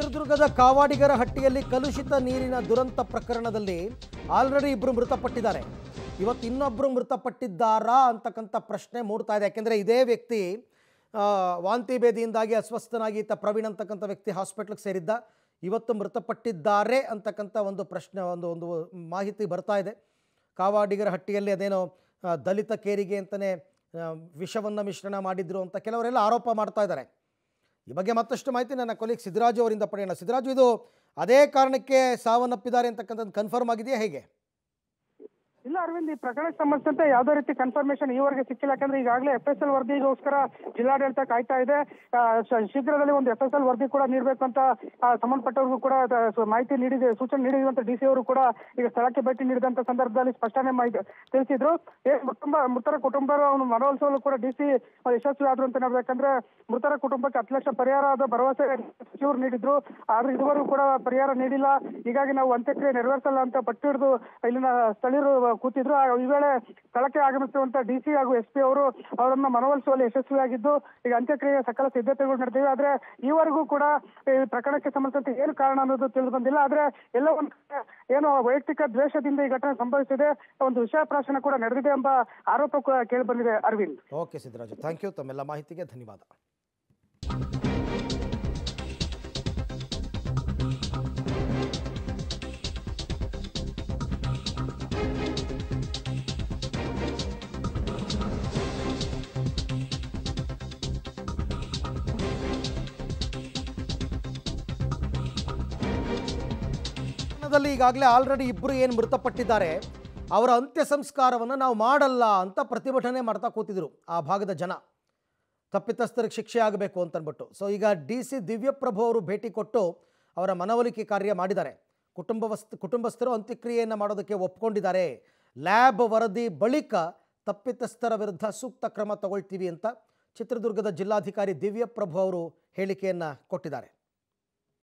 ಚಿತ್ರದುರ್ಗದ ಕಾವಾಡಿಗರ ಹಟ್ಟಿಯಲ್ಲಿ ಕಲುಷಿತ ನೀರಿನ ದುರಂತ ಪ್ರಕರಣದಲ್ಲಿ ಆಲ್ರೆಡಿ ಇಬ್ಬರು ಮೃತಪಟ್ಟಿದ್ದಾರೆ. ಇವತ್ತು ಇನ್ನೊಬ್ಬರು ಮೃತಪಟ್ಟಿದ್ದಾರಾ ಅಂತಕ್ಕಂಥ ಪ್ರಶ್ನೆ ಮೂಡ್ತಾ ಇದೆ. ಯಾಕೆಂದರೆ ಇದೇ ವ್ಯಕ್ತಿ ವಾಂತಿ ಭೇದಿಯಿಂದಾಗಿ ಅಸ್ವಸ್ಥನಾಗಿ ಈತ ಪ್ರವೀಣ್ ಅಂತಕ್ಕಂಥ ವ್ಯಕ್ತಿ ಹಾಸ್ಪಿಟ್ಲಿಗೆ ಸೇರಿದ್ದ. ಇವತ್ತು ಮೃತಪಟ್ಟಿದ್ದಾರೆ ಅಂತಕ್ಕಂಥ ಒಂದು ಪ್ರಶ್ನೆ, ಒಂದು ಒಂದು ಮಾಹಿತಿ ಬರ್ತಾ ಇದೆ. ಕಾವಾಡಿಗರ ಹಟ್ಟಿಯಲ್ಲಿ ಅದೇನೋ ದಲಿತ ಕೇರಿಗೆ ಅಂತಲೇ ವಿಷವನ್ನು ಮಿಶ್ರಣ ಮಾಡಿದ್ರು ಅಂತ ಕೆಲವರೆಲ್ಲ ಆರೋಪ ಮಾಡ್ತಾ ಇದ್ದಾರೆ. ಈ ಬಗ್ಗೆ ಮತ್ತಷ್ಟು ಮಾಹಿತಿ ನನ್ನ ಕೊಲೀಗ್ ಸಿದ್ದರಾಜು ಅವರಿಂದ ಪಡೆಯೋಣ. ಸಿದ್ದರಾಜು ಇದು ಅದೇ ಕಾರಣಕ್ಕೆ ಸಾವನ್ನಪ್ಪಿದ್ದಾರೆ ಅಂತಕ್ಕಂಥದ್ದು ಕನ್ಫರ್ಮ್ ಆಗಿದೆಯಾ ಹೇಗೆ? ಅರವಿಂದ್, ಈ ಪ್ರಕರಣಕ್ಕೆ ಸಂಬಂಧಿಸಿದಂತೆ ಯಾವುದೇ ರೀತಿ ಕನ್ಫರ್ಮೇಶನ್ ಈವರೆಗೆ ಸಿಕ್ಕಿಲ್ಲ. ಯಾಕಂದ್ರೆ ಈಗಾಗಲೇ ಎಫ್ ಎಸ್ ಎಲ್ ವರದಿಗೋಸ್ಕರ ಜಿಲ್ಲಾಡಳಿತ ಕಾಯ್ತಾ ಇದೆ. ಶೀಘ್ರದಲ್ಲಿ ಒಂದು ಎಫ್ ಎಸ್ ಎಲ್ ವರದಿ ಕೂಡ ನೀಡಬೇಕು ಅಂತ ಸಂಬಂಧಪಟ್ಟವ್ರಿಗೂ ಕೂಡ ಮಾಹಿತಿ ನೀಡಿದೆ, ಸೂಚನೆ ನೀಡಿದಂತ ಡಿ ಸಿ ಅವರು ಕೂಡ ಈಗ ಸ್ಥಳಕ್ಕೆ ಭೇಟಿ ನೀಡಿದಂತ ಸಂದರ್ಭದಲ್ಲಿ ಸ್ಪಷ್ಟನೆ ತಿಳಿಸಿದ್ರು. ಕುಟುಂಬ, ಮೃತರ ಕುಟುಂಬ ಮನವೊಲಿಸಲು ಕೂಡ ಡಿ ಸಿ ಯಶಸ್ವಿ ಆದ್ರು ಅಂತ ನಾವು ಮೃತರ ಕುಟುಂಬಕ್ಕೆ ಹತ್ತು ಲಕ್ಷ ಪರಿಹಾರದ ಭರವಸೆ ಸಚಿವರು ನೀಡಿದ್ರು. ಆದ್ರೆ ಇದುವರೆಗೂ ಕೂಡ ಪರಿಹಾರ ನೀಡಿಲ್ಲ. ಹೀಗಾಗಿ ನಾವು ಅಂತ್ಯಕ್ರಿಯೆ ನೆರವೇರಿಸಲ್ಲ ಅಂತ ಪಟ್ಟು ಹಿಡಿದು ಇಲ್ಲಿನ ಸ್ಥಳೀಯರು ಕೂತಿದ್ರು ಈ ವೇಳೆ ಸ್ಥಳಕ್ಕೆ ಆಗಮಿಸಿರುವಂತಹ ಡಿಸಿ ಹಾಗೂ ಎಸ್ಪಿ ಅವರು ಅವರನ್ನ ಮನವೊಲಿಸುವಲ್ಲಿ ಯಶಸ್ವಿಯಾಗಿದ್ದು, ಈಗ ಅಂತ್ಯಕ್ರಿಯೆ ಸಕಲ ಸಿದ್ಧತೆಗಳು ನಡೆದಿವೆ. ಆದ್ರೆ ಈವರೆಗೂ ಕೂಡ ಈ ಪ್ರಕರಣಕ್ಕೆ ಸಂಬಂಧಿಸಿದಂತೆ ಏನು ಕಾರಣ ಅನ್ನೋದು ತಿಳಿದು ಬಂದಿಲ್ಲ. ಆದ್ರೆ ಎಲ್ಲ ಒಂದು ಕಡೆ ಏನು ವೈಯಕ್ತಿಕ ದ್ವೇಷದಿಂದ ಈ ಘಟನೆ ಸಂಭವಿಸಿದೆ. ಒಂದು ವಿಷಯ ಪ್ರಾಶನ ಕೂಡ ನಡೆದಿದೆ ಎಂಬ ಆರೋಪ ಕೇಳಿ ಬಂದಿದೆ Arvind. Okay Siddaraju. Thank you. ತಮ್ಮೆಲ್ಲ ಮಾಹಿತಿಗೆ ಧನ್ಯವಾದ. ಪ್ರಕರಣದಲ್ಲಿ ಈಗಾಗಲೇ ಆಲ್ರೆಡಿ ಇಬ್ಬರು ಏನು ಮೃತಪಟ್ಟಿದ್ದಾರೆ, ಅವರ ಅಂತ್ಯ ಸಂಸ್ಕಾರವನ್ನು ನಾವು ಮಾಡಲ್ಲ ಅಂತ ಪ್ರತಿಭಟನೆ ಮಾಡ್ತಾ ಕೂತಿದ್ರು ಆ ಭಾಗದ ಜನ. ತಪ್ಪಿತಸ್ಥರಿಗೆ ಶಿಕ್ಷೆ ಆಗಬೇಕು ಅಂತನ್ಬಿಟ್ಟು. ಸೊ ಈಗ ಡಿ ಸಿ ದಿವ್ಯಪ್ರಭು ಅವರು ಭೇಟಿ ಕೊಟ್ಟು ಅವರ ಮನವೊಲಿಕೆ ಕಾರ್ಯ ಮಾಡಿದ್ದಾರೆ. ಕುಟುಂಬ ಕುಟುಂಬಸ್ಥರು ಅಂತ್ಯಕ್ರಿಯೆಯನ್ನು ಮಾಡೋದಕ್ಕೆ ಒಪ್ಕೊಂಡಿದ್ದಾರೆ. ಲ್ಯಾಬ್ ವರದಿ ಬಳಿಕ ತಪ್ಪಿತಸ್ಥರ ವಿರುದ್ಧ ಸೂಕ್ತ ಕ್ರಮ ತಗೊಳ್ತೀವಿ ಅಂತ ಚಿತ್ರದುರ್ಗದ ಜಿಲ್ಲಾಧಿಕಾರಿ ದಿವ್ಯಪ್ರಭು ಅವರು ಹೇಳಿಕೆಯನ್ನು ಕೊಟ್ಟಿದ್ದಾರೆ.